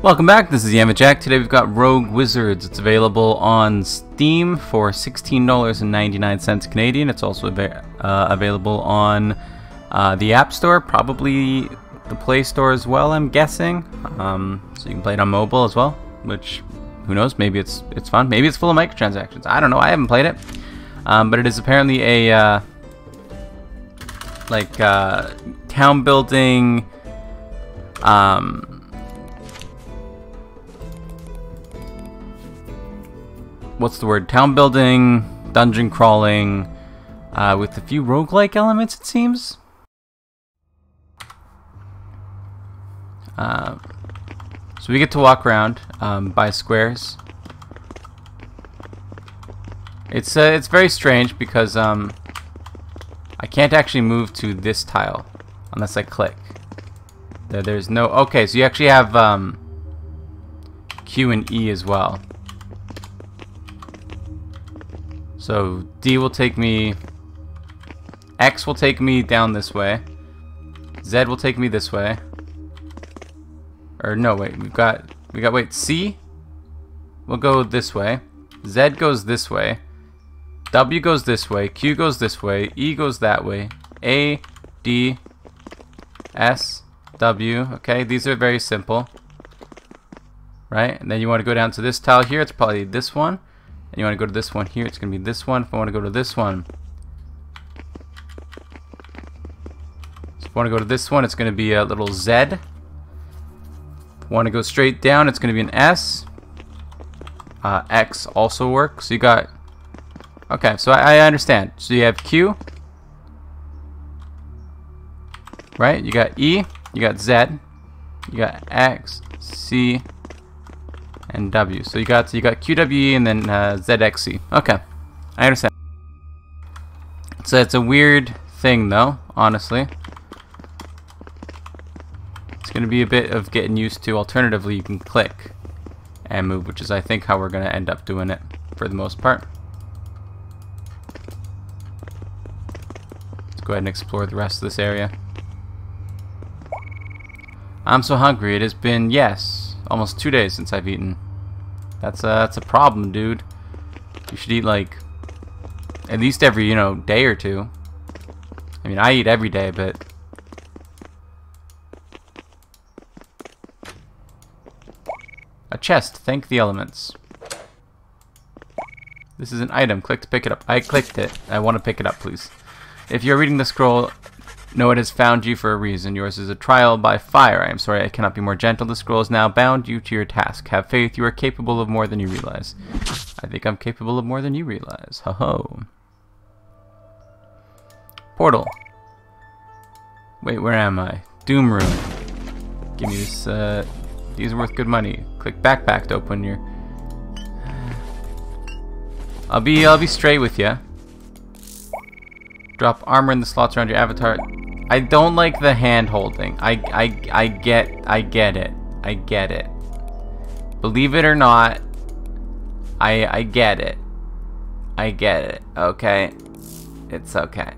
Welcome back, this is Yamajac. Today we've got Rogue Wizards. It's available on Steam for $16.99 Canadian. It's also uh, available on uh, the App Store, probably the Play Store as well, I'm guessing. Um, so you can play it on mobile as well, which, who knows, maybe it's it's fun. Maybe it's full of microtransactions. I don't know, I haven't played it. Um, but it is apparently a, uh, like, uh, town building, um, what's the word? Town building, dungeon crawling, uh, with a few roguelike elements, it seems. Uh, so we get to walk around um, by squares. It's uh, it's very strange because um, I can't actually move to this tile unless I click. There, there's no. Okay, so you actually have um, Q and E as well. So D will take me, X will take me down this way, Z will take me this way, or no wait, we've got, we got, wait, C We'll go this way, Z goes this way, W goes this way, Q goes this way, E goes that way, A, D, S, W, okay, these are very simple, right, and then you want to go down to this tile here, it's probably this one, and you want to go to this one here, it's going to be this one. If I want to go to this one, if I want to go to this one, it's going to be a little Z. If I want to go straight down, it's going to be an S. Uh, X also works. So you got, okay, so I, I understand. So you have Q, right? You got E, you got Z, you got X, C, and W. So you got you got QWE and then uh, ZXC. Okay, I understand. So it's a weird thing though, honestly. It's going to be a bit of getting used to. Alternatively, you can click and move, which is I think how we're going to end up doing it for the most part. Let's go ahead and explore the rest of this area. I'm so hungry. It has been, yes, almost two days since I've eaten. That's a, that's a problem, dude. You should eat, like, at least every, you know, day or two. I mean, I eat every day, but... A chest. Thank the elements. This is an item. Click to pick it up. I clicked it. I want to pick it up, please. If you're reading the scroll, Know it has found you for a reason. Yours is a trial by fire. I am sorry I cannot be more gentle. The scroll has now bound you to your task. Have faith. You are capable of more than you realize. I think I'm capable of more than you realize. Ho ho. Portal. Wait, where am I? Doom room. Give me this. Uh, these are worth good money. Click backpack to open your. I'll be. I'll be straight with you. Drop armor in the slots around your avatar. I don't like the hand holding. I, I, I get, I get it. I get it. Believe it or not, I, I get it. I get it, okay? It's okay.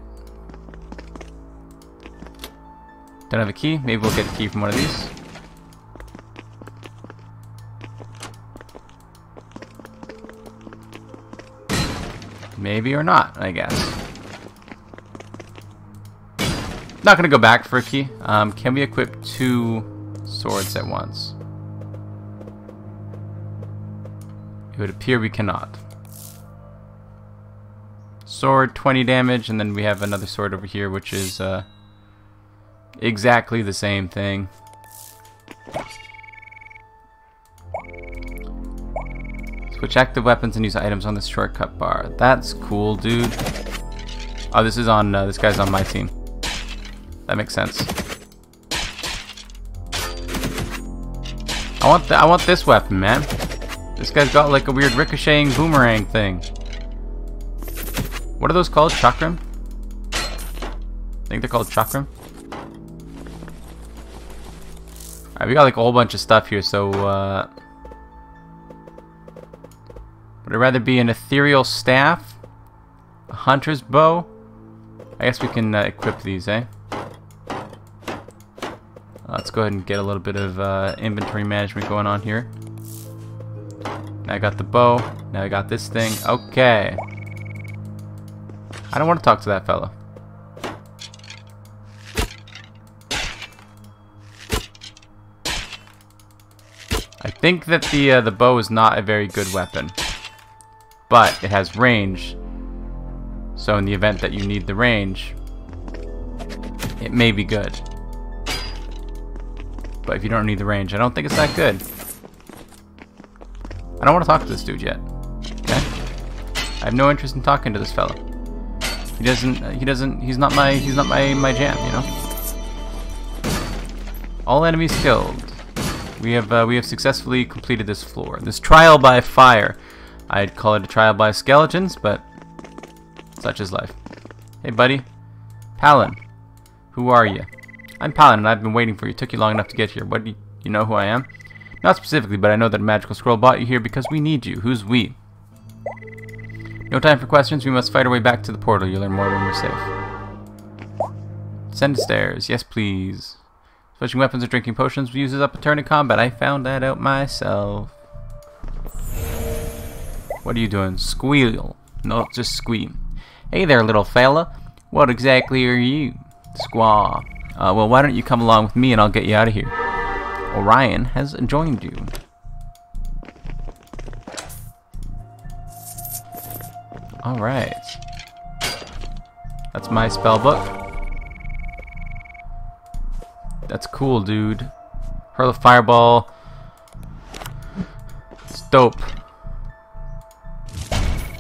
Don't have a key? Maybe we'll get a key from one of these. Maybe or not, I guess. Not gonna go back for a key. Um, can we equip two swords at once? It would appear we cannot. Sword, 20 damage, and then we have another sword over here, which is uh, exactly the same thing. Switch active weapons and use items on the shortcut bar. That's cool, dude. Oh, this is on, uh, this guy's on my team. That makes sense. I want I want this weapon, man. This guy's got like a weird ricocheting boomerang thing. What are those called? Chakram? I think they're called chakram. Alright, we got like a whole bunch of stuff here, so uh would it rather be an ethereal staff? A hunter's bow? I guess we can uh, equip these, eh? Let's go ahead and get a little bit of uh, inventory management going on here. Now I got the bow. Now I got this thing. Okay. I don't want to talk to that fellow. I think that the uh, the bow is not a very good weapon, but it has range. So in the event that you need the range, it may be good. But if you don't need the range, I don't think it's that good. I don't want to talk to this dude yet. Okay? I have no interest in talking to this fellow. He doesn't. He doesn't. He's not my. He's not my my jam. You know. All enemies killed. We have uh, we have successfully completed this floor. This trial by fire. I'd call it a trial by skeletons, but such is life. Hey, buddy. Palin. Who are you? I'm Paladin, and I've been waiting for you. It took you long enough to get here. What do you, you know who I am? Not specifically, but I know that a magical scroll brought you here because we need you. Who's we? No time for questions. We must fight our way back to the portal. You'll learn more when we're safe. Send stairs. Yes, please. Switching weapons or drinking potions uses up a turn in combat. I found that out myself. What are you doing? Squeal. No, just squeam. Hey there, little fella. What exactly are you? Squaw. Uh, well, why don't you come along with me and I'll get you out of here. Orion has joined you. Alright. That's my spell book. That's cool, dude. Hurl a fireball. It's dope.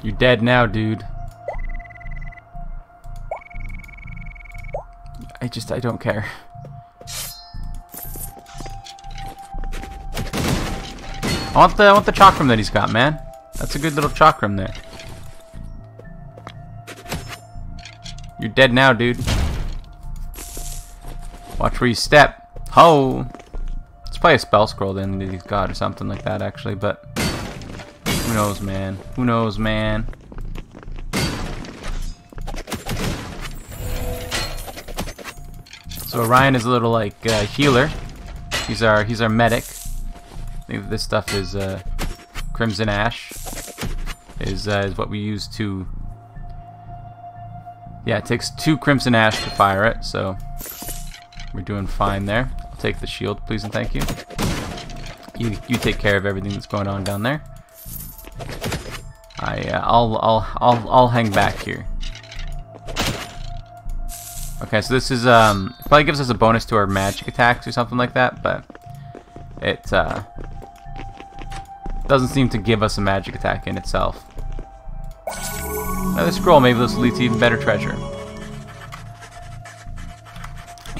You're dead now, dude. I just, I don't care. I want the I want the chakram that he's got, man. That's a good little chakram there. You're dead now, dude. Watch where you step. Ho! Let's play a spell scroll then that he's got or something like that actually, but who knows, man? Who knows, man? So Orion is a little like uh, healer. He's our he's our medic I think this stuff is uh, Crimson Ash. Is, uh, is what we use to... Yeah, it takes two Crimson Ash to fire it, so we're doing fine there. I'll take the shield, please and thank you. You, you take care of everything that's going on down there. I, uh, I'll, I'll, I'll, I'll hang back here. Okay, so this is, um, probably gives us a bonus to our magic attacks or something like that, but it, uh, doesn't seem to give us a magic attack in itself. Another scroll, maybe this will lead to even better treasure.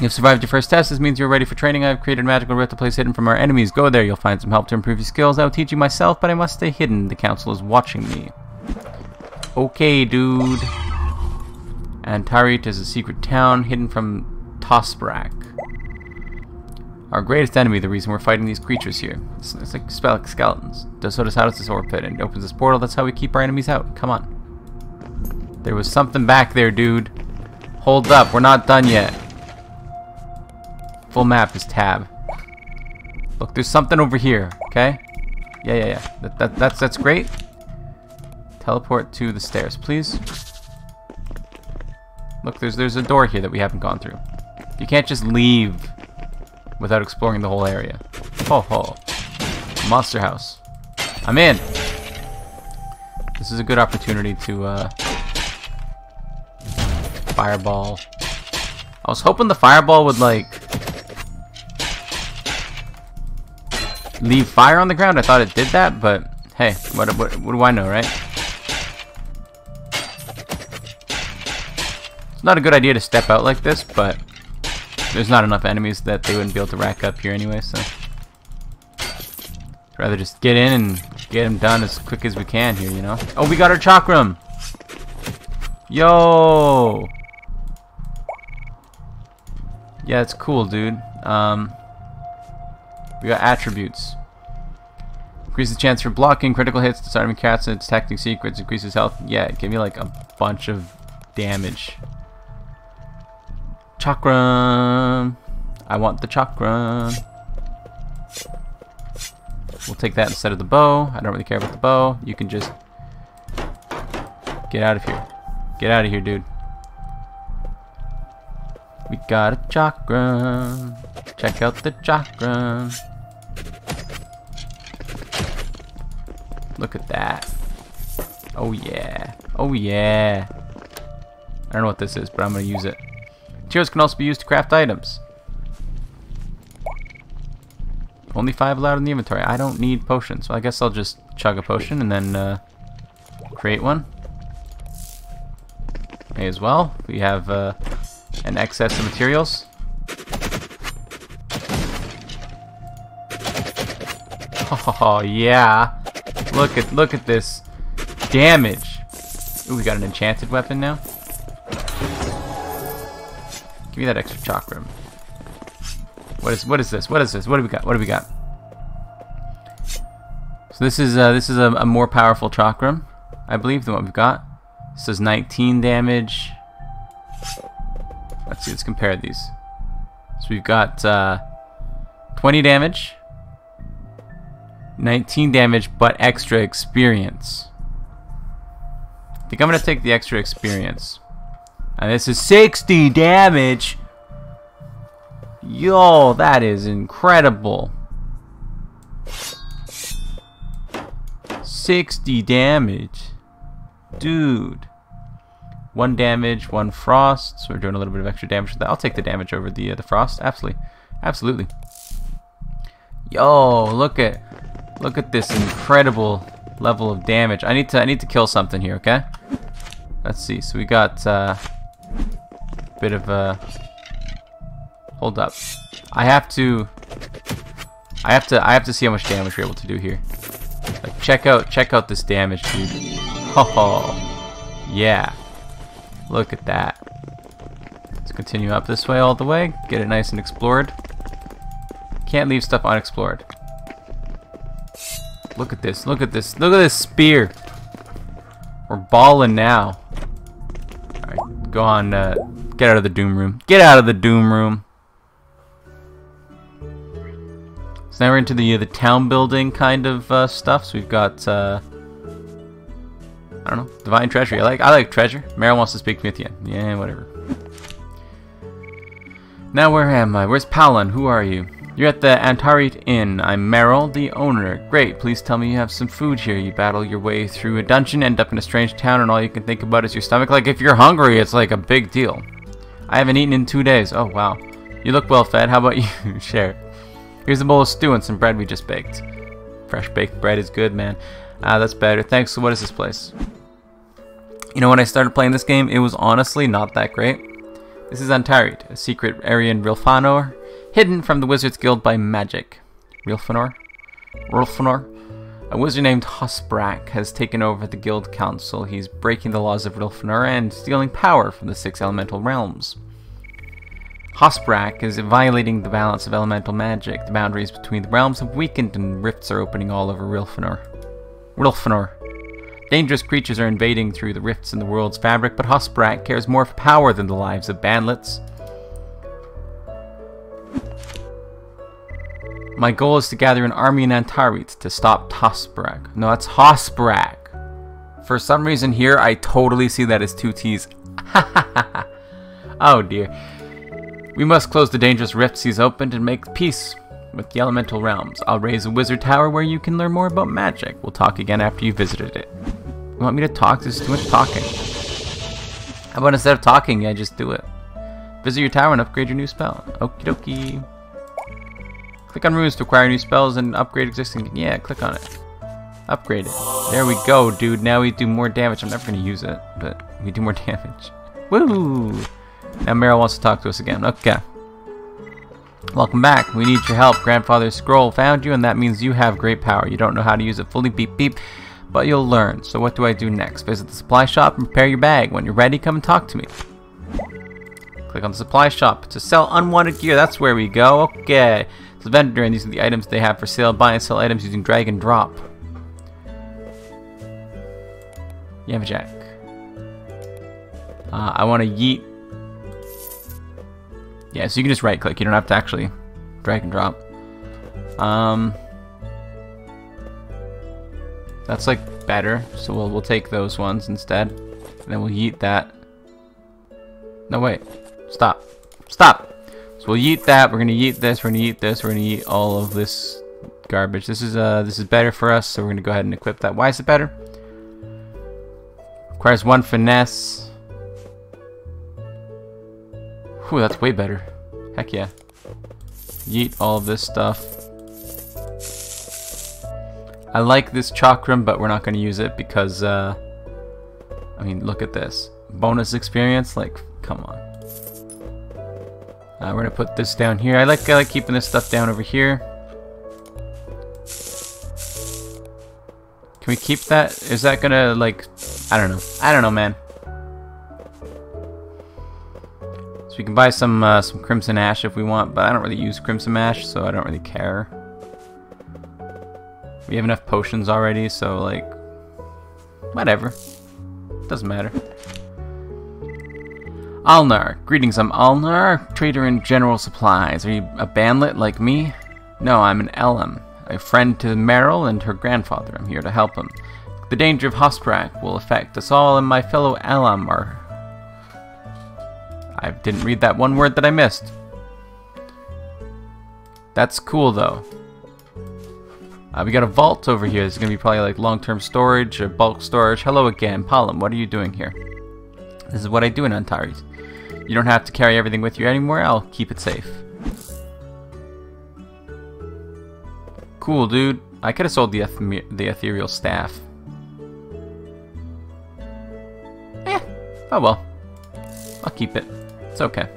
You've survived your first test. This means you're ready for training. I've created a magical rift to place hidden from our enemies. Go there. You'll find some help to improve your skills. I will teach you myself, but I must stay hidden. The council is watching me. Okay, dude. Antarit is a secret town hidden from Tosbrak. Our greatest enemy, the reason we're fighting these creatures here. It's, it's like spell skeletons. Does so does how does this ore pit and opens this portal, that's how we keep our enemies out. Come on. There was something back there, dude. Hold up, we're not done yet. Full map is tab. Look, there's something over here, okay? Yeah, yeah, yeah. That, that, that's, that's great. Teleport to the stairs, please. Look, there's there's a door here that we haven't gone through. You can't just leave without exploring the whole area. Ho ho. Monster house. I'm in. This is a good opportunity to uh, fireball. I was hoping the fireball would like leave fire on the ground. I thought it did that, but hey, what, what, what do I know, right? It's not a good idea to step out like this, but there's not enough enemies that they wouldn't be able to rack up here anyway, so... I'd rather just get in and get them done as quick as we can here, you know? Oh, we got our chakram! Yo! Yeah, it's cool, dude. Um, we got attributes. Increases the chance for blocking, critical hits, disarming cats, and detecting secrets, increases health. Yeah, give me like a bunch of damage. Chakram. I want the chakra. We'll take that instead of the bow. I don't really care about the bow. You can just get out of here. Get out of here, dude. We got a chakra. Check out the chakra. Look at that. Oh yeah. Oh yeah. I don't know what this is, but I'm to use it. Materials can also be used to craft items. Only five allowed in the inventory. I don't need potions, so I guess I'll just chug a potion and then uh, create one. May as well. We have uh, an excess of materials. Oh yeah! Look at look at this damage. Ooh, we got an enchanted weapon now. Give me that extra chakram. What is what is this? What is this? What do we got? What do we got? So this is uh, this is a, a more powerful chakram, I believe, than what we've got. This does 19 damage. Let's see. Let's compare these. So we've got uh, 20 damage, 19 damage, but extra experience. I think I'm gonna take the extra experience. And this is 60 damage. Yo, that is incredible. 60 damage. Dude. One damage, one frost. So we're doing a little bit of extra damage with that. I'll take the damage over the uh, the frost. Absolutely. Absolutely. Yo, look at look at this incredible level of damage. I need to I need to kill something here, okay? Let's see. So we got uh, bit of a Hold up. I have to I have to I have to see how much damage we're able to do here. Like check out check out this damage, dude. Oh yeah. Look at that. Let's continue up this way all the way. Get it nice and explored. Can't leave stuff unexplored. Look at this. Look at this. Look at this spear. We're balling now. Alright, go on. Uh, get out of the doom room. Get out of the doom room. So now we're into the uh, the town building kind of uh, stuff. So we've got uh, I don't know divine treasury. I like I like treasure. Meryl wants to speak to me at the end. Yeah, whatever. Now where am I? Where's Palin? Who are you? You're at the Antarit Inn. I'm Meryl, the owner. Great, please tell me you have some food here. You battle your way through a dungeon, end up in a strange town, and all you can think about is your stomach. Like, if you're hungry, it's like a big deal. I haven't eaten in two days. Oh, wow. You look well fed. How about you? Share. Here's a bowl of stew and some bread we just baked. Fresh baked bread is good, man. Ah, that's better. Thanks. So what is this place? You know, when I started playing this game, it was honestly not that great. This is Antarit, a secret area in Rilfanor, hidden from the Wizards Guild by magic. Rilfanor? Rilfanor? A wizard named Hosprak has taken over the Guild Council. He's breaking the laws of Rilfanor and stealing power from the six elemental realms. Hosprak is violating the balance of elemental magic. The boundaries between the realms have weakened and rifts are opening all over Rilfanor. Rilfanor. Dangerous creatures are invading through the rifts in the world's fabric, but Hosprak cares more for power than the lives of bandlets. My goal is to gather an army in Antarit to stop Hosprak. No, that's Hosprak. For some reason here, I totally see that as two T's. oh dear. We must close the dangerous rifts he's opened and make peace with the elemental realms. I'll raise a wizard tower where you can learn more about magic. We'll talk again after you visited it. You want me to talk? There's too much talking. How about instead of talking, I just do it? Visit your tower and upgrade your new spell. Okie dokie. Click on runes to acquire new spells and upgrade existing. Yeah, click on it. Upgrade it. There we go, dude. Now we do more damage. I'm never going to use it, but we do more damage. Woo! Now Meryl wants to talk to us again. Okay. Welcome back. We need your help. Grandfather's scroll found you, and that means you have great power. You don't know how to use it fully, beep beep, but you'll learn. So what do I do next? Visit the supply shop and prepare your bag. When you're ready, come and talk to me. Click on the supply shop to sell unwanted gear. That's where we go. Okay. It's a vendor, and these are the items they have for sale. Buy and sell items using drag and drop. Yamajac. Uh, I want to yeet Yeah, so you can just right click. You don't have to actually drag and drop. Um, that's like better. So we'll we'll take those ones instead. And then we'll yeet that. No wait. Stop. Stop. So we'll eat that. We're gonna eat this. We're gonna eat this. We're gonna eat all of this garbage. This is uh this is better for us. So we're gonna go ahead and equip that. Why is it better? Requires one finesse. Whew, that's way better. Heck yeah. Yeet all of this stuff. I like this chakram, but we're not going to use it because, uh, I mean, look at this. Bonus experience? Like, come on. Uh, we're to put this down here. I like, I like keeping this stuff down over here. Can we keep that? Is that to, like, I don't know. I don't know, man. So we can buy some uh, some Crimson Ash if we want, but I don't really use Crimson Ash, so I don't really care. We have enough potions already, so like, whatever. Doesn't matter. Alnar. Greetings, I'm Alnar, trader in general supplies. Are you a bandit like me? No, I'm an Elam, a friend to Meryl and her grandfather. I'm here to help them. The danger of Hosprak will affect us all, and my fellow Elam are I didn't read that one word that I missed. That's cool though. Uh, we got a vault over here. It's gonna be probably like long-term storage or bulk storage. Hello again, Palom. What are you doing here? This is what I do in Antarit. You don't have to carry everything with you anymore. I'll keep it safe. Cool, dude. I could have sold the, the ethereal staff. Eh. Oh well. I'll keep it. It's okay.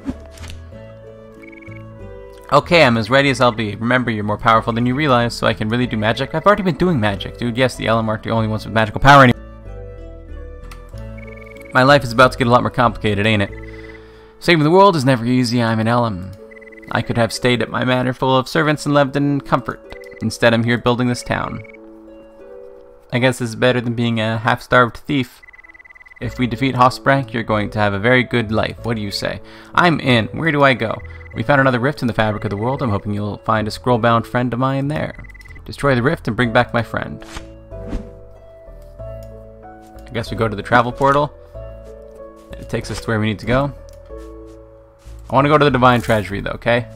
Okay, I'm as ready as I'll be. Remember, you're more powerful than you realize, so I can really do magic. I've already been doing magic, dude. Yes, the Elam aren't the only ones with magical power anymore. My life is about to get a lot more complicated, ain't it? Saving the world is never easy, I'm an Elam. I could have stayed at my manor full of servants and lived in comfort. Instead, I'm here building this town. I guess this is better than being a half-starved thief. If we defeat Hosprak, you're going to have a very good life. What do you say? I'm in. Where do I go? We found another rift in the fabric of the world. I'm hoping you'll find a scroll-bound friend of mine there. Destroy the rift and bring back my friend. I guess we go to the travel portal. It takes us to where we need to go. I want to go to the Divine Treasury, though, okay?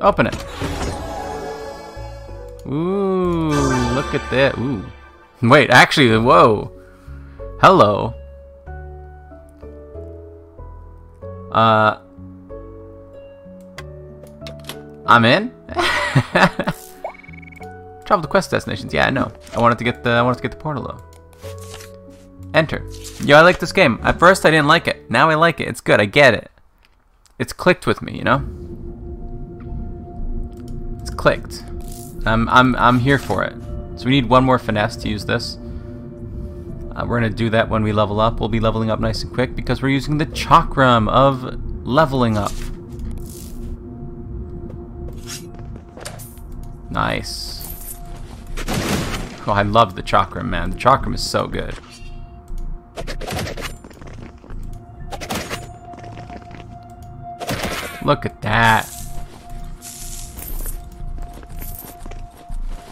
Open it. Ooh, look at that. Ooh. Wait, actually, whoa. Hello. Uh. I'm in? Travel to quest destinations. Yeah, I know. I wanted to get the I wanted to get the portal though. Enter. Yo, I like this game. At first I didn't like it. Now I like it. It's good. I get it. It's clicked with me, you know? It's clicked. I'm I'm I'm here for it. So we need one more finesse to use this. Uh, we're going to do that when we level up. We'll be leveling up nice and quick because we're using the chakram of leveling up. Nice. Oh, I love the chakram, man. The chakram is so good. Look at that.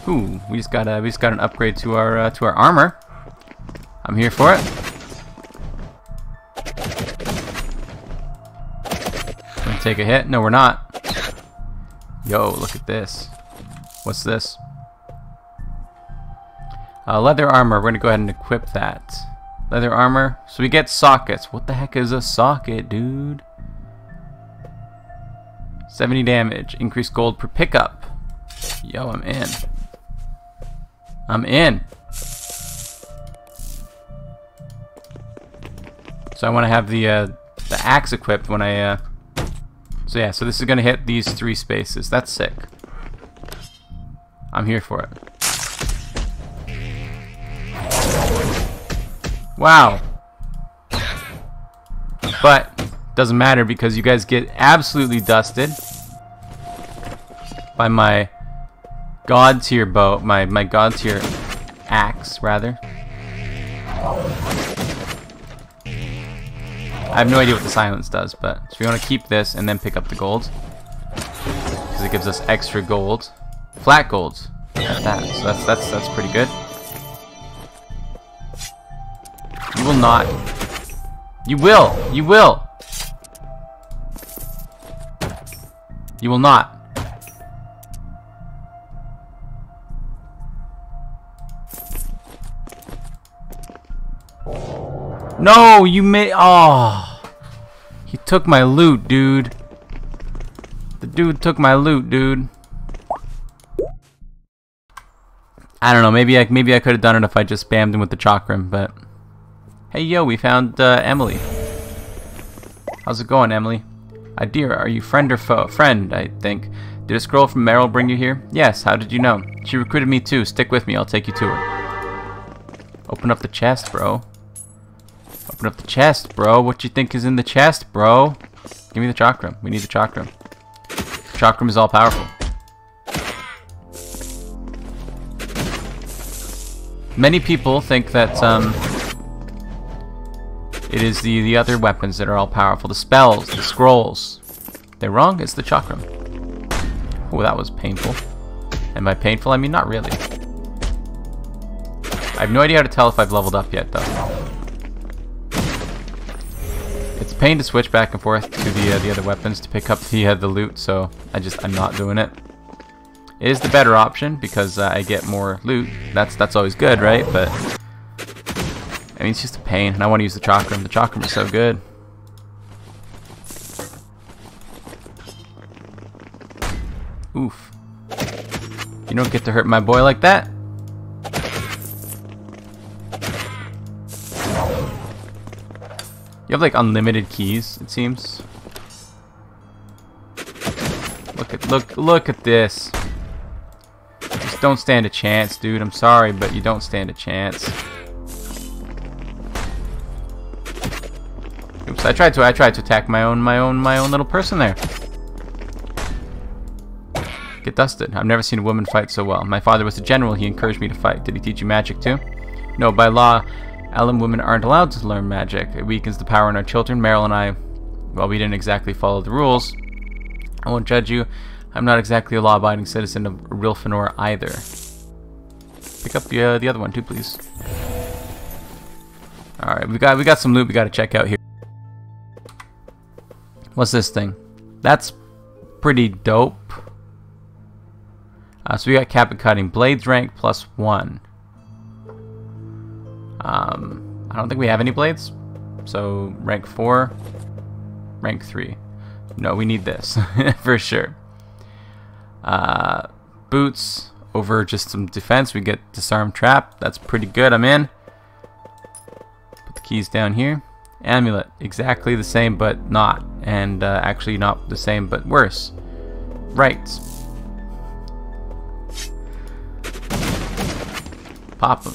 Ooh, we just got a we just got an upgrade to our uh, to our armor. I'm here for it. Gonna take a hit? No, we're not. Yo, look at this. What's this? Uh, leather armor. We're gonna go ahead and equip that. Leather armor. So we get sockets. What the heck is a socket, dude? 70 damage. Increased gold per pickup. Yo, I'm in. I'm in. So I want to have the uh, the axe equipped when I. Uh... So yeah, so this is gonna hit these three spaces. That's sick. I'm here for it. Wow. But doesn't matter because you guys get absolutely dusted by my god tier bow, my, my god tier axe, rather. I have no idea what the silence does, but so we want to keep this and then pick up the gold. Because it gives us extra gold. Flat gold. At that. So that's that's that's pretty good. You will not. You will. You will. You will not. No, you may. Oh, he took my loot, dude. The dude took my loot, dude. I don't know. Maybe I maybe I could have done it if I just spammed him with the chakram, but. Hey, yo, we found uh, Emily. How's it going, Emily? Uh, dear, are you friend or foe? Friend, I think. Did a scroll from Meryl bring you here? Yes, how did you know? She recruited me too. Stick with me, I'll take you to her. Open up the chest, bro. Open up the chest, bro. What you think is in the chest, bro? Give me the chakram. We need the chakram. Chakram is all powerful. Many people think that um, it is the, the other weapons that are all powerful. The spells, the scrolls. They're wrong, it's the chakram. Oh, that was painful. And by painful, I mean not really. I have no idea how to tell if I've leveled up yet, though. It's a pain to switch back and forth to the uh, the other weapons to pick up the uh, the loot, so I just I'm not doing it. It is the better option because uh, I get more loot. That's that's always good, right? But I mean, it's just a pain, and I want to use the chakram. The chakram is so good. Oof. You don't get to hurt my boy like that. You have like unlimited keys, it seems. Look at look look at this. Just don't stand a chance, dude. I'm sorry, but you don't stand a chance. I tried to I tried to attack my own my own my own little person there. Get dusted. I've never seen a woman fight so well. My father was a general, he encouraged me to fight. Did he teach you magic too? No, by law, Elem women aren't allowed to learn magic. It weakens the power in our children. Meryl and I, well, we didn't exactly follow the rules. I won't judge you. I'm not exactly a law-abiding citizen of Rilfenor either. Pick up the, uh, the other one too, please. Alright, we got we got some loot we gotta check out here. What's this thing? That's pretty dope. Uh, so we got cap cutting. Blades rank plus one. Um, I don't think we have any blades. So rank 4, rank 3. No, we need this for sure. Uh, boots over just some defense. We get disarm trap. That's pretty good. I'm in. Put the keys down here. Amulet, exactly the same but not. And uh, actually not the same but worse. Right. Pop them.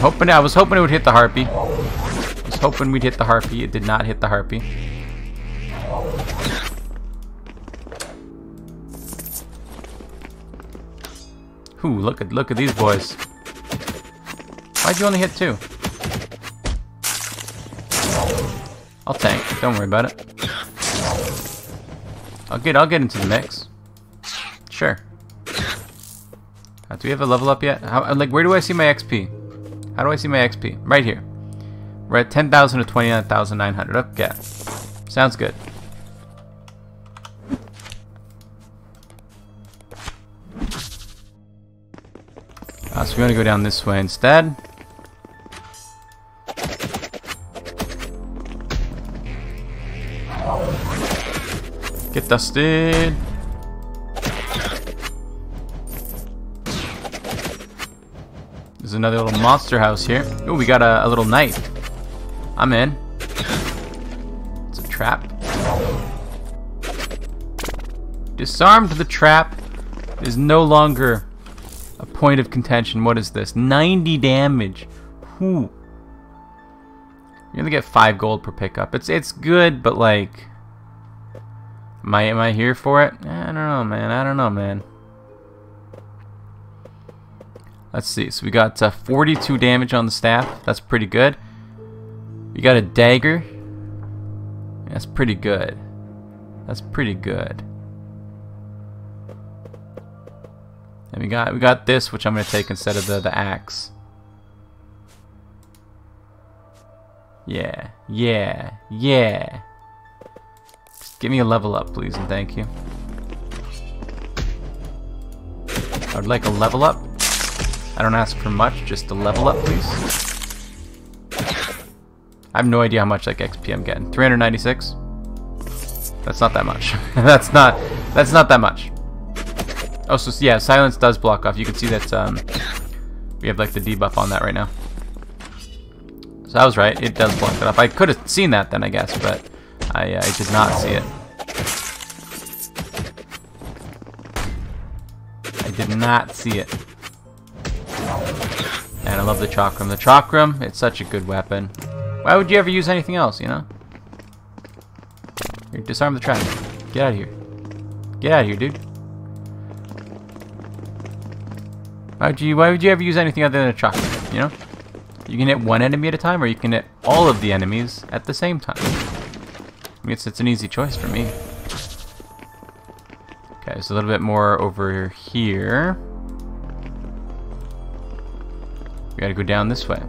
Hoping I was hoping it would hit the harpy. Was hoping we'd hit the harpy. It did not hit the harpy. Ooh, look at look at these boys. Why'd you only hit two? I'll tank. Don't worry about it. I'll get I'll get into the mix. Sure. Uh, do we have a level up yet? How, like, where do I see my XP? How do I see my XP? Right here. We're at 10,000 to 29,900. Okay. Sounds good. Uh, so we're to go down this way instead. Get dusted. There's another little monster house here. Oh, we got a, a little knight. I'm in. It's a trap. Disarmed the trap is no longer a point of contention. What is this? 90 damage. Whew. You're gonna get five gold per pickup. It's it's good, but like, am I am I here for it? I don't know, man. I don't know, man. Let's see. So we got uh, 42 damage on the staff. That's pretty good. We got a dagger. That's pretty good. That's pretty good. And we got we got this, which I'm gonna take instead of the the axe. Yeah, yeah, yeah. Give me a level up, please, and thank you. I would like a level up. I don't ask for much, just a level up, please. I have no idea how much like XP I'm getting. 396. That's not that much. that's not. That's not that much. Oh, so yeah, silence does block off. You can see that um, we have like the debuff on that right now. So I was right. It does block it off. I could have seen that then, I guess, but I, I did not see it. I did not see it. And I love the chakram. The chakram, it's such a good weapon. Why would you ever use anything else, you know? Here, disarm the trap. Get out of here. Get out of here, dude. Why would you why would you ever use anything other than a chakram, you know? You can hit one enemy at a time, or you can hit all of the enemies at the same time. It's, it's an easy choice for me. Okay, so a little bit more over here. We gotta go down this way.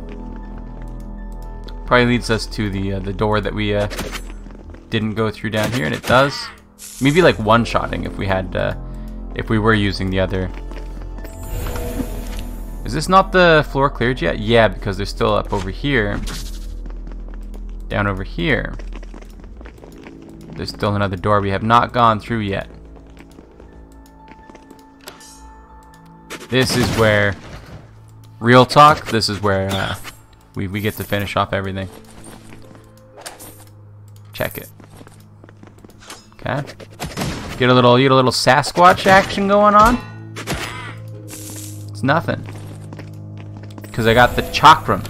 Probably leads us to the uh, the door that we uh, didn't go through down here, and it does. Maybe like one-shotting if we had, uh, if we were using the other is this not the floor cleared yet? Yeah, because they're still up over here. Down over here. There's still another door we have not gone through yet. This is where, real talk, this is where uh, we, we get to finish off everything. Check it. Okay. Get a little, get a little Sasquatch action going on. It's nothing because I got the chakram.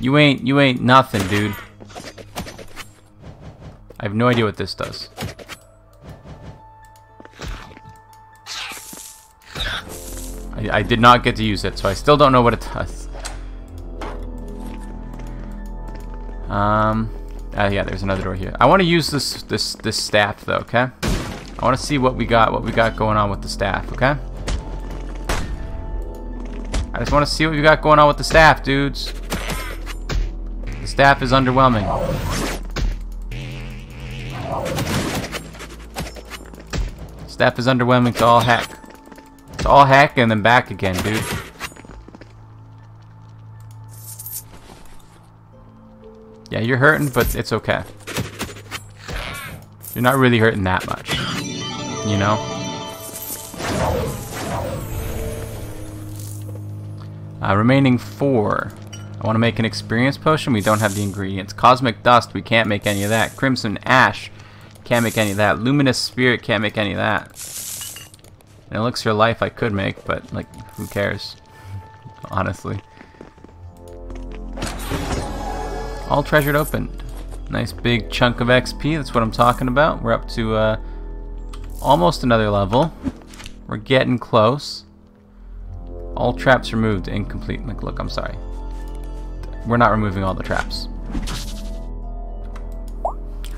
You ain't, you ain't nothing, dude. I have no idea what this does. I, I did not get to use it, so I still don't know what it does. Um, uh, yeah, there's another door here. I want to use this this this staff though, okay? I want to see what we got, what we got going on with the staff, okay? I just want to see what we got going on with the staff, dudes. Staff is underwhelming. Staff is underwhelming to all heck. To all heck and then back again, dude. Yeah, you're hurting, but it's okay. You're not really hurting that much. You know? Uh, remaining four. I want to make an experience potion. We don't have the ingredients. Cosmic Dust. We can't make any of that. Crimson Ash. Can't make any of that. Luminous Spirit. Can't make any of that. An Elixir Life I could make, but, like, who cares? Honestly. All treasured opened. Nice big chunk of XP. That's what I'm talking about. We're up to uh, almost another level. We're getting close. All traps removed. Incomplete. Like, look, I'm sorry. We're not removing all the traps.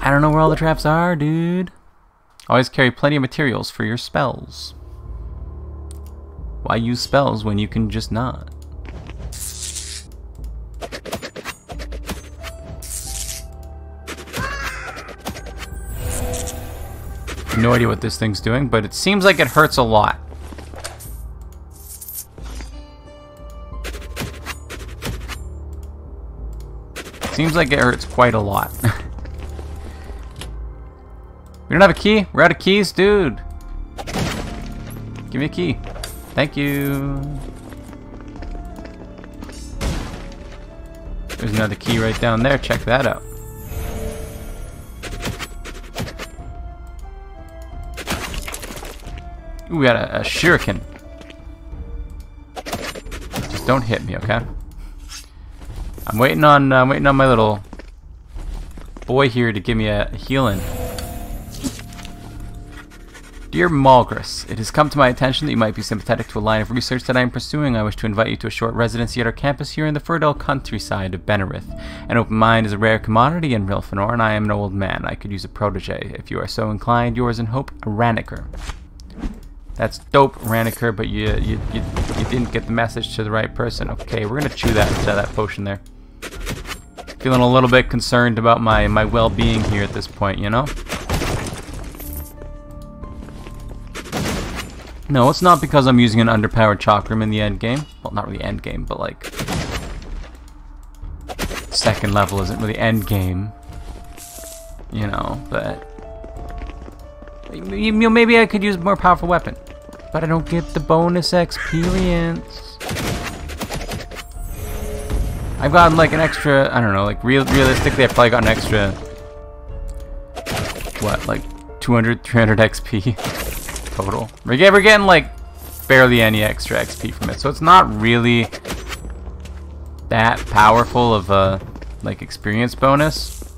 I don't know where all the traps are, dude. Always carry plenty of materials for your spells. Why use spells when you can just not? No idea what this thing's doing, but it seems like it hurts a lot. Seems like it hurts quite a lot. we don't have a key? We're out of keys? Dude. Give me a key. Thank you. There's another key right down there. Check that out. Ooh, we got a, a shuriken. Just don't hit me, okay? I'm waiting on uh, I'm waiting on my little boy here to give me a healing. Dear Malgris, it has come to my attention that you might be sympathetic to a line of research that I am pursuing. I wish to invite you to a short residency at our campus here in the fertile countryside of Benarith. An open mind is a rare commodity in Rilfenor, and I am an old man. I could use a protege. If you are so inclined, yours in hope, Raniker. That's dope, Raniker, but you, you, you, you didn't get the message to the right person. Okay, we're gonna chew that, uh, that potion there. Feeling a little bit concerned about my, my well-being here at this point, you know? No, it's not because I'm using an underpowered chakram in the end game. Well, not really end game, but like second level isn't really end game. You know, but maybe I could use a more powerful weapon, but I don't get the bonus experience. I've gotten like an extra, I don't know, like real realistically, I've probably got an extra, what, like 200, 300 XP total. We're, get, we're getting like barely any extra XP from it, so it's not really that powerful of a like experience bonus.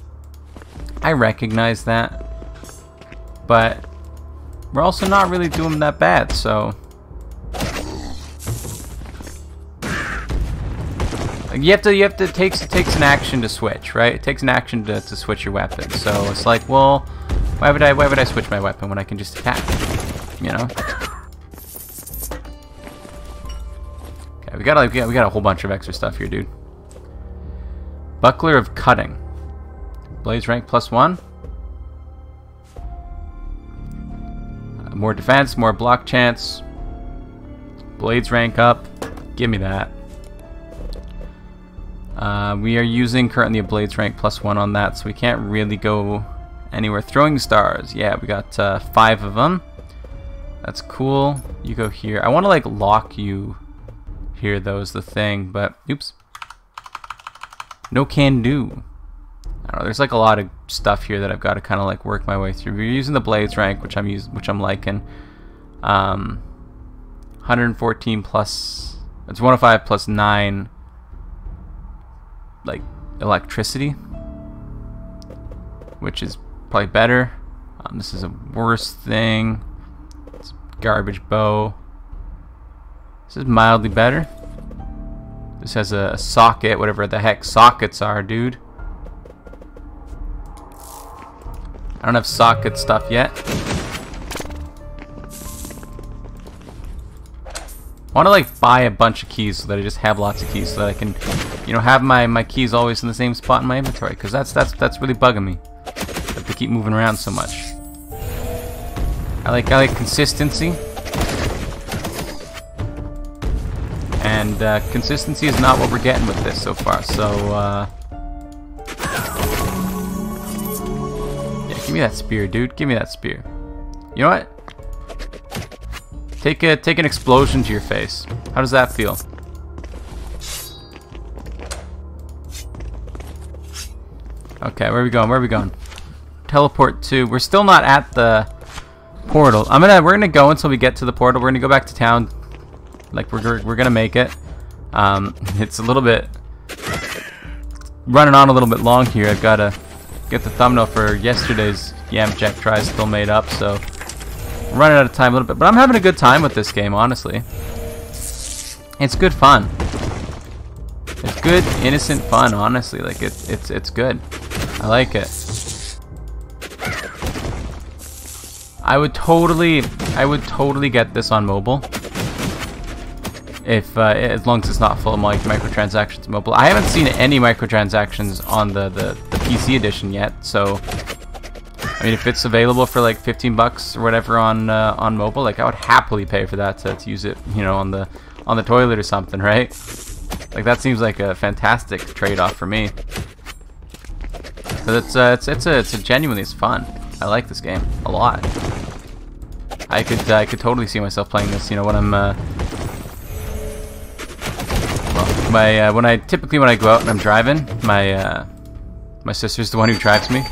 I recognize that, but we're also not really doing that bad, so. You have to, you have to, takes, takes an action to switch, right? It takes an action to, to switch your weapon. So it's like, well, why would I, why would I switch my weapon when I can just attack? you know? Okay, we got like we got a whole bunch of extra stuff here, dude. Buckler of Cutting. Blades rank plus one. Uh, more defense, more block chance. Blades rank up. Give me that. Uh, we are using currently a Blades rank plus one on that, so we can't really go anywhere. Throwing stars. Yeah, we got uh, five of them. That's cool. You go here. I want to like lock you here though is the thing, but oops. No can do. I don't know, there's like a lot of stuff here that I've got to kind of like work my way through. We're using the blades rank, which I'm using, which I'm liking. Um, 114 plus, it's 105 plus 9, like electricity, which is probably better. Um, this is a worse thing It's garbage bow. This is mildly better. This has a, a socket, whatever the heck sockets are, dude. I don't have socket stuff yet. I want to like buy a bunch of keys so that I just have lots of keys so that I can, you know, have my my keys always in the same spot in my inventory because that's that's that's really bugging me. That they keep moving around so much. I like I like consistency. And uh, consistency is not what we're getting with this so far. So uh, yeah, give me that spear, dude. Give me that spear. You know what? Take a take an explosion to your face. How does that feel? Okay, where are we going? Where are we going? Teleport to. We're still not at the portal. I'm gonna we're gonna go until we get to the portal. We're gonna go back to town. Like we're we're gonna make it. Um, it's a little bit running on a little bit long here. I've got to get the thumbnail for yesterday's Yamajac try still made up, so running out of time a little bit. But I'm having a good time with this game, honestly. It's good fun. It's good, innocent fun, honestly. Like it's it's it's good. I like it. I would totally, I would totally get this on mobile. If, uh, as long as it's not full of like microtransactions mobile. I haven't seen any microtransactions on the, the, the PC edition yet, so I mean, if it's available for like 15 bucks or whatever on uh, on mobile, like I would happily pay for that to, to use it, you know, on the on the toilet or something, right? Like that seems like a fantastic trade-off for me. But it's uh, it's it's a it's a genuinely it's fun. I like this game a lot. I could uh, I could totally see myself playing this. You know, when I'm uh, well, my uh, when I typically when I go out and I'm driving, my uh, my sister's the one who drives me.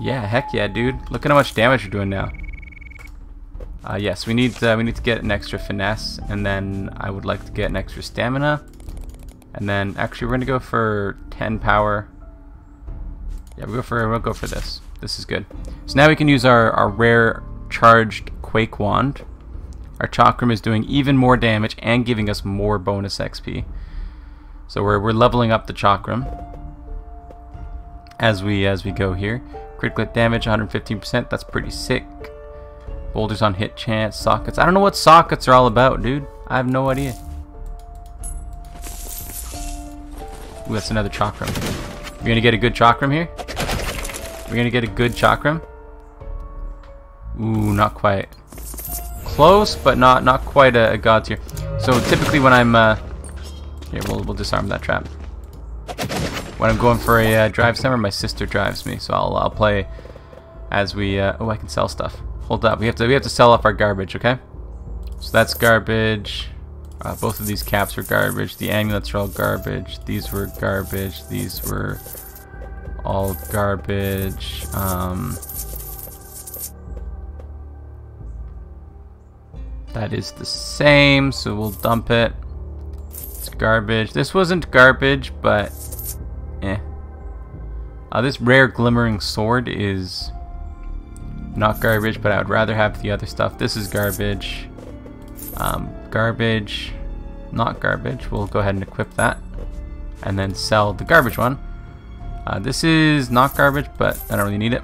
Yeah, heck yeah, dude! Look at how much damage you're doing now. Uh, yes, we need we need to get an extra finesse, and then I would like to get an extra stamina, and then actually we're gonna go for 10 power. Yeah, we'll go for we'll go for this. This is good. So now we can use our, our rare charged Quake Wand. Our Chakram is doing even more damage and giving us more bonus XP. So we're, we're leveling up the Chakram as we as we go here. Critical damage 115%, that's pretty sick. Boulders on hit chance, sockets. I don't know what sockets are all about, dude. I have no idea. Ooh, that's another Chakram. We're gonna get a good Chakram here. We're gonna get a good Chakram. Ooh, not quite. Close, but not not quite a, a god tier. So typically when I'm uh, here, we'll we'll disarm that trap. When I'm going for a uh, drive summer, my sister drives me, so I'll I'll play as we. Uh, oh, I can sell stuff. Hold up, we have to we have to sell off our garbage, okay? So that's garbage. Uh, both of these caps are garbage. The amulets are all garbage. These were garbage. These were all garbage. Um, that is the same, so we'll dump it. It's garbage. This wasn't garbage, but eh. Uh, this rare glimmering sword is not garbage, but I would rather have the other stuff. This is garbage. Um, garbage, not garbage. We'll go ahead and equip that. And then sell the garbage one. Uh, this is not garbage, but I don't really need it.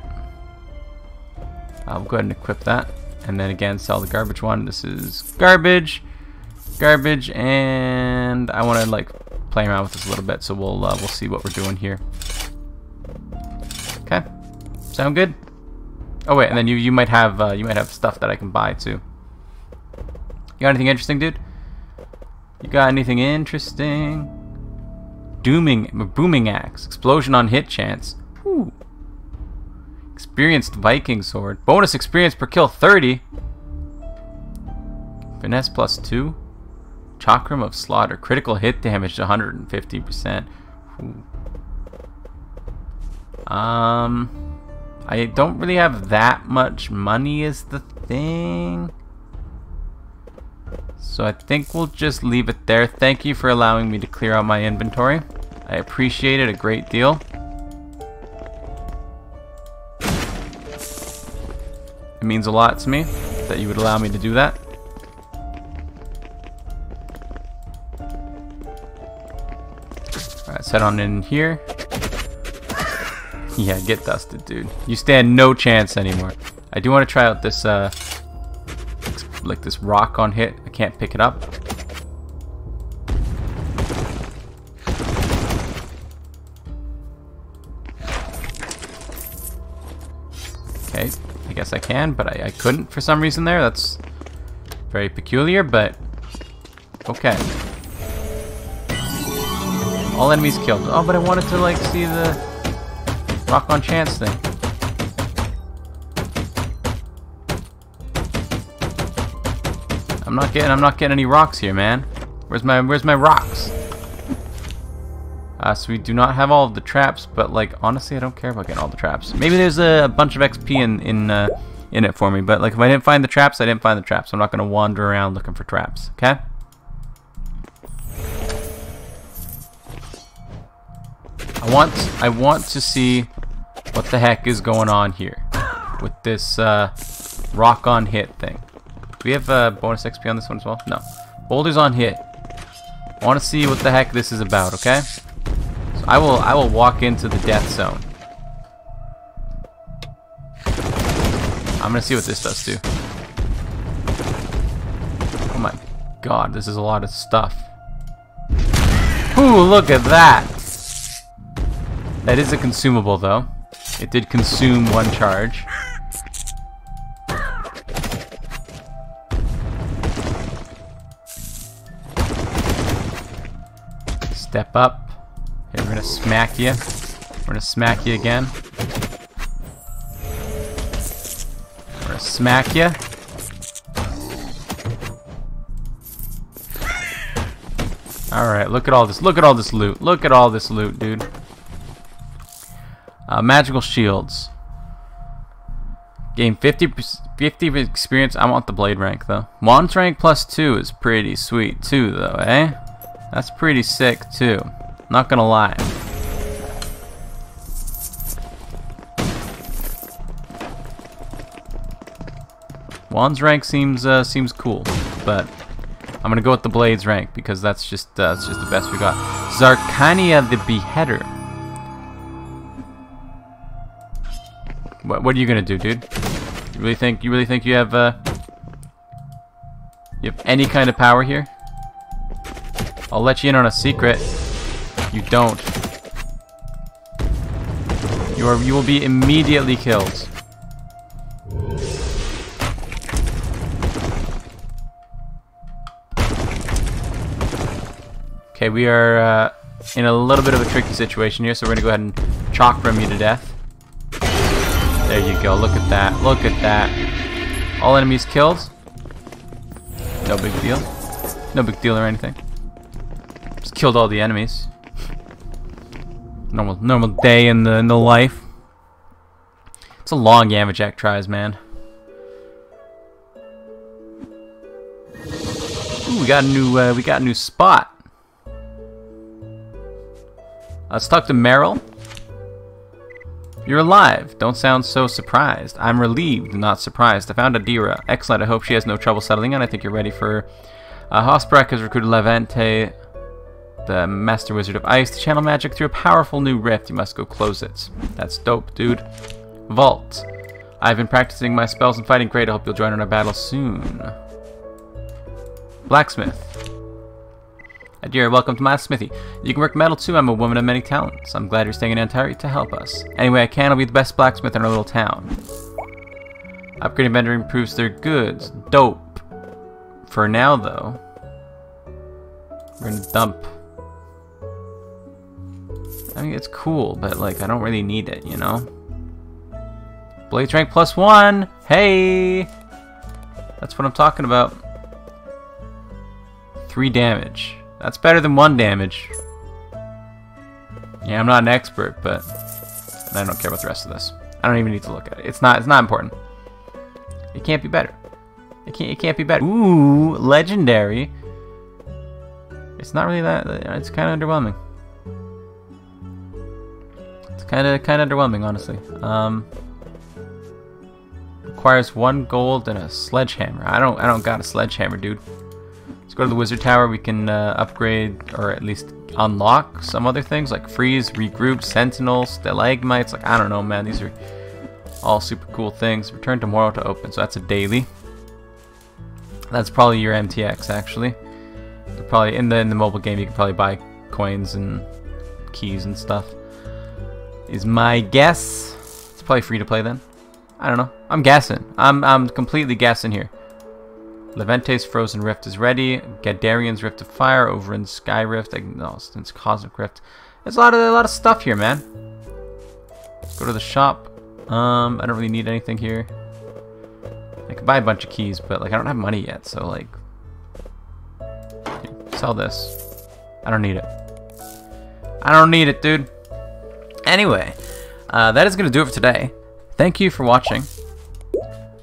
I'll go ahead and equip that. And then again, sell the garbage one. This is garbage, garbage, and I want to like play around with this a little bit. So we'll uh, we'll see what we're doing here. Okay, sound good? Oh wait, and then you you might have uh, you might have stuff that I can buy too. You got anything interesting, dude? You got anything interesting? Dooming, booming axe, explosion on hit chance. Experienced Viking sword. Bonus experience per kill 30. Finesse plus 2. Chakram of Slaughter. Critical hit damage 150%. Ooh. Um, I don't really have that much money is the thing. So I think we'll just leave it there. Thank you for allowing me to clear out my inventory. I appreciate it a great deal. It means a lot to me that you would allow me to do that. Alright, let's head on in here. Yeah, get dusted, dude. You stand no chance anymore. I do want to try out this, uh, like this rock on hit. I can't pick it up. Okay, I guess I can, but I, I couldn't for some reason there. That's very peculiar, but okay. All enemies killed. Oh, but I wanted to like see the rock on chance thing. I'm not getting I'm not getting any rocks here, man. Where's my where's my rocks? Uh, so we do not have all of the traps, but like honestly, I don't care about getting all the traps. Maybe there's a, bunch of XP in in uh, in it for me, but like if I didn't find the traps, I didn't find the traps. I'm not gonna wander around looking for traps. Okay. I want I want to see what the heck is going on here with this uh, rock on hit thing. Do we have uh, bonus XP on this one as well? No. Boulders on hit. Want to see what the heck this is about, okay? So I will I will walk into the death zone. I'm gonna see what this does too. Oh my god, this is a lot of stuff. Ooh, look at that! That is a consumable though. It did consume one charge. Step up. Okay, we're gonna smack you. We're gonna smack you again. We're gonna smack you. Alright, look at all this. Look at all this loot. Look at all this loot, dude. Uh, magical shields. Gain 50, 50 experience. I want the blade rank, though. Wand rank plus 2 is pretty sweet, too, though, eh? That's pretty sick too. Not gonna lie. Wand's rank seems uh, seems cool, but I'm gonna go with the Blades rank because that's just uh, that's just the best we got. Zarkania the Beheader. What what are you gonna do, dude? You really think you really think you have uh you have any kind of power here? I'll let you in on a secret. You don't. You are you will be immediately killed. Okay, we are uh, in a little bit of a tricky situation here, so we're gonna go ahead and chakram you to death. There you go. Look at that. Look at that. All enemies killed. No big deal. No big deal or anything. Killed all the enemies. Normal, normal day in the in the life. It's a long Yamajac tries, man. Ooh, we got a new uh, we got a new spot. Let's talk to Meryl. You're alive. Don't sound so surprised. I'm relieved, not surprised. I found Adira. Excellent. I hope she has no trouble settling in. I think you're ready for... Uh, Hosprak has recruited Levante, the Master Wizard of Ice, to channel magic through a powerful new rift. You must go close it. That's dope, dude. Vault. I've been practicing my spells and fighting great. I hope you'll join in our battle soon. Blacksmith. Dear, welcome to my smithy. You can work metal too, I'm a woman of many talents. I'm glad you're staying in Antarit to help us. Anyway, I can, I'll be the best blacksmith in our little town. Upgrading vendor improves their goods. Dope. For now, though, we're gonna dump. I mean, it's cool, but like, I don't really need it, you know? Blade rank plus one! Hey! That's what I'm talking about. Three damage. That's better than one damage. Yeah, I'm not an expert, but I don't care about the rest of this. I don't even need to look at it. It's not. It's not important. It can't be better. It can't. It can't be better. Ooh, legendary. It's not really that. It's kind of underwhelming. It's kind of kind of underwhelming, honestly. Um, requires one gold and a sledgehammer. I don't. I don't got a sledgehammer, dude. Let's go to the wizard tower. We can uh, upgrade, or at least unlock some other things, like freeze, regroup, sentinel, stalagmites. Like, I don't know, man. These are all super cool things. Return tomorrow to open, so that's a daily. That's probably your MTX, actually. probably in the in the mobile game, you can probably buy coins and keys and stuff. Is my guess. It's probably free to play then. I don't know. I'm guessing. I'm I'm completely guessing here. Levante's Frozen Rift is ready. Gadarian's Rift of Fire over in Sky Rift. No, it's Cosmic Rift. There's a lot of a lot of stuff here, man. Go to the shop. Um, I don't really need anything here. I could buy a bunch of keys, but like I don't have money yet, so like sell this. I don't need it. I don't need it, dude. Anyway, uh, that is gonna do it for today. Thank you for watching.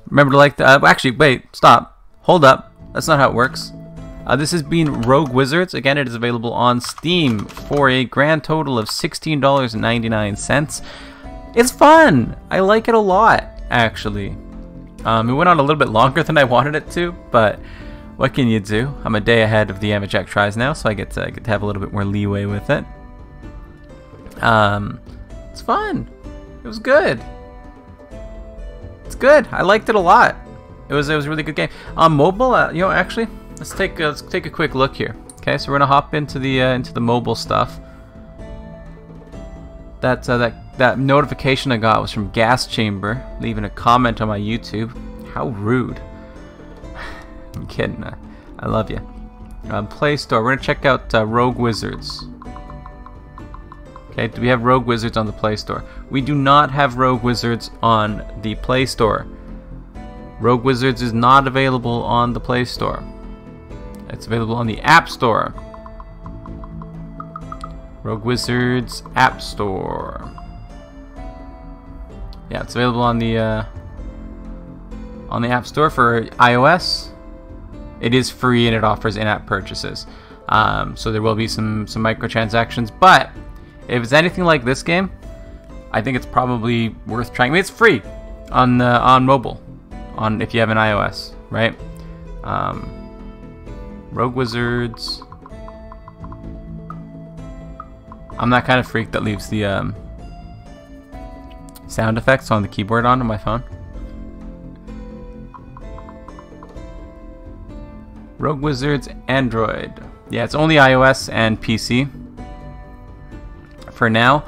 Remember to like the. Uh, actually, wait, stop. Hold up, that's not how it works. Uh, this has been Rogue Wizards. Again, it is available on Steam for a grand total of $16.99. It's fun! I like it a lot, actually. Um, it went on a little bit longer than I wanted it to, but what can you do? I'm a day ahead of the Yamajac tries now, so I get to, I get to have a little bit more leeway with it. Um, it's fun. It was good. It's good. I liked it a lot. It was it was a really good game. On mobile, uh, you know, actually, let's take a, let's take a quick look here. Okay, so we're gonna hop into the uh, into the mobile stuff. That uh, that that notification I got was from Gas Chamber, leaving a comment on my YouTube. How rude. I'm kidding. Uh, I love you. Um, Play Store. We're gonna check out uh, Rogue Wizards. Okay, do we have Rogue Wizards on the Play Store? We do not have Rogue Wizards on the Play Store. Rogue Wizards is not available on the Play Store. It's available on the App Store. Rogue Wizards App Store. Yeah, it's available on the uh, on the App Store for iOS. It is free and it offers in-app purchases. Um, so there will be some some microtransactions, but if it's anything like this game, I think it's probably worth trying. I mean, it's free on uh, on mobile on if you have an iOS, right? Um, Rogue Wizards. I'm that kind of freak that leaves the um, sound effects on the keyboard on my phone. Rogue Wizards Android. Yeah, it's only iOS and PC for now.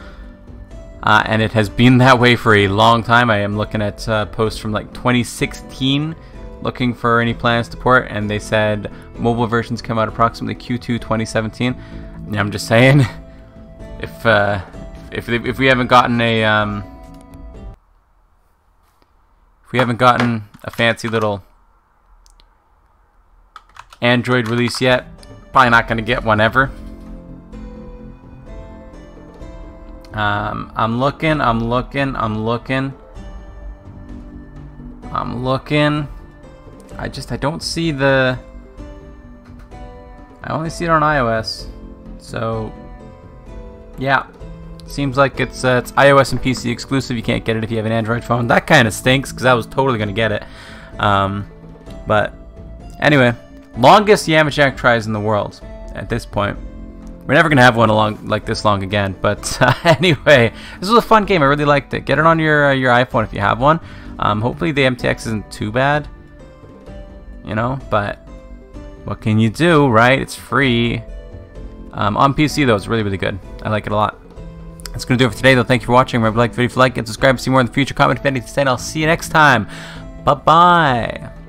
Uh, and it has been that way for a long time. I am looking at uh, posts from like 2016 looking for any plans to port, and they said mobile versions come out approximately Q2 2017. Yeah, I'm just saying, if uh, if if we haven't gotten a um, if we haven't gotten a fancy little Android release yet, probably not going to get one ever. Um, I'm looking, I'm looking, I'm looking. I'm looking. I just, I don't see the... I only see it on iOS. So, yeah. Seems like it's, uh, it's iOS and PC exclusive. You can't get it if you have an Android phone. That kind of stinks, because I was totally going to get it. Um, but, anyway. Longest Yamajac tries in the world at this point. We're never gonna have one along like this long again. But uh, anyway, this was a fun game. I really liked it. Get it on your uh, your iPhone if you have one. Um, hopefully the MTX isn't too bad. You know, but what can you do, right? It's free. Um, on PC though, it's really really good. I like it a lot. That's gonna do it for today though. Thank you for watching. Remember to like the video if you like and subscribe to see more in the future. Comment if anything I'll see you next time. Bye bye.